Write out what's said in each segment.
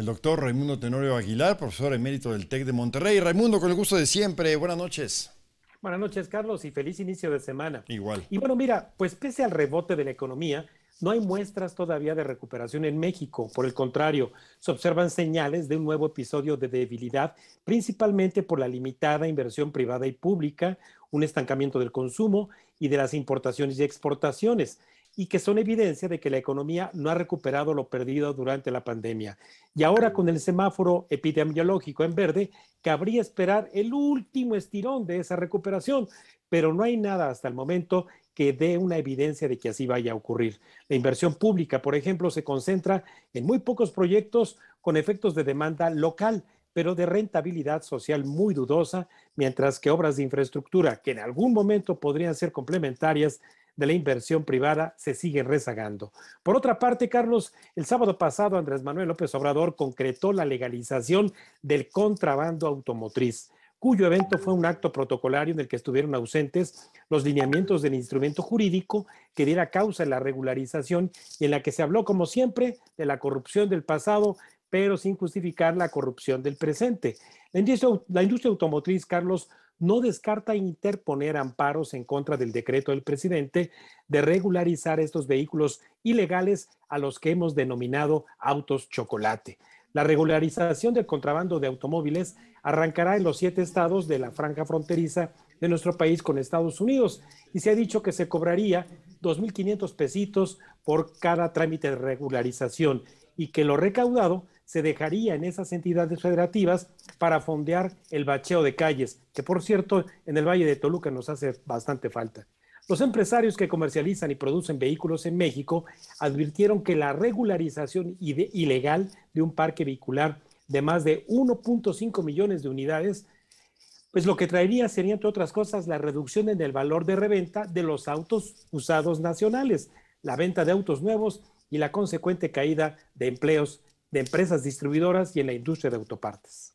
el doctor Raimundo Tenorio Aguilar, profesor emérito del TEC de Monterrey. Raimundo, con el gusto de siempre, buenas noches. Buenas noches, Carlos, y feliz inicio de semana. Igual. Y bueno, mira, pues pese al rebote de la economía, no hay muestras todavía de recuperación en México. Por el contrario, se observan señales de un nuevo episodio de debilidad, principalmente por la limitada inversión privada y pública, un estancamiento del consumo y de las importaciones y exportaciones y que son evidencia de que la economía no ha recuperado lo perdido durante la pandemia. Y ahora con el semáforo epidemiológico en verde, cabría esperar el último estirón de esa recuperación, pero no hay nada hasta el momento que dé una evidencia de que así vaya a ocurrir. La inversión pública, por ejemplo, se concentra en muy pocos proyectos con efectos de demanda local, pero de rentabilidad social muy dudosa, mientras que obras de infraestructura que en algún momento podrían ser complementarias de la inversión privada se sigue rezagando. Por otra parte, Carlos, el sábado pasado Andrés Manuel López Obrador concretó la legalización del contrabando automotriz cuyo evento fue un acto protocolario en el que estuvieron ausentes los lineamientos del instrumento jurídico que diera causa a la regularización y en la que se habló, como siempre, de la corrupción del pasado, pero sin justificar la corrupción del presente. La industria, la industria automotriz, Carlos, no descarta interponer amparos en contra del decreto del presidente de regularizar estos vehículos ilegales a los que hemos denominado autos chocolate. La regularización del contrabando de automóviles arrancará en los siete estados de la franja fronteriza de nuestro país con Estados Unidos y se ha dicho que se cobraría 2.500 pesitos por cada trámite de regularización y que lo recaudado se dejaría en esas entidades federativas para fondear el bacheo de calles, que por cierto en el Valle de Toluca nos hace bastante falta. Los empresarios que comercializan y producen vehículos en México advirtieron que la regularización ilegal de un parque vehicular de más de 1.5 millones de unidades, pues lo que traería sería, entre otras cosas, la reducción en el valor de reventa de los autos usados nacionales, la venta de autos nuevos y la consecuente caída de empleos de empresas distribuidoras y en la industria de autopartes.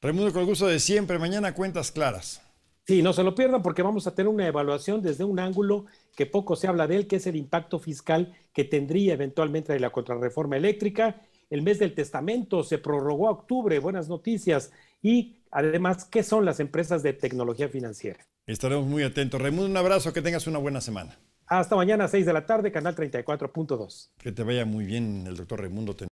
Raimundo, con el gusto de siempre. Mañana cuentas claras. Sí, no se lo pierdan porque vamos a tener una evaluación desde un ángulo que poco se habla de él, que es el impacto fiscal que tendría eventualmente la contrarreforma eléctrica. El mes del testamento se prorrogó a octubre, buenas noticias. Y además, ¿qué son las empresas de tecnología financiera? Estaremos muy atentos. Raimundo, un abrazo, que tengas una buena semana. Hasta mañana, 6 de la tarde, canal 34.2. Que te vaya muy bien el doctor Raimundo.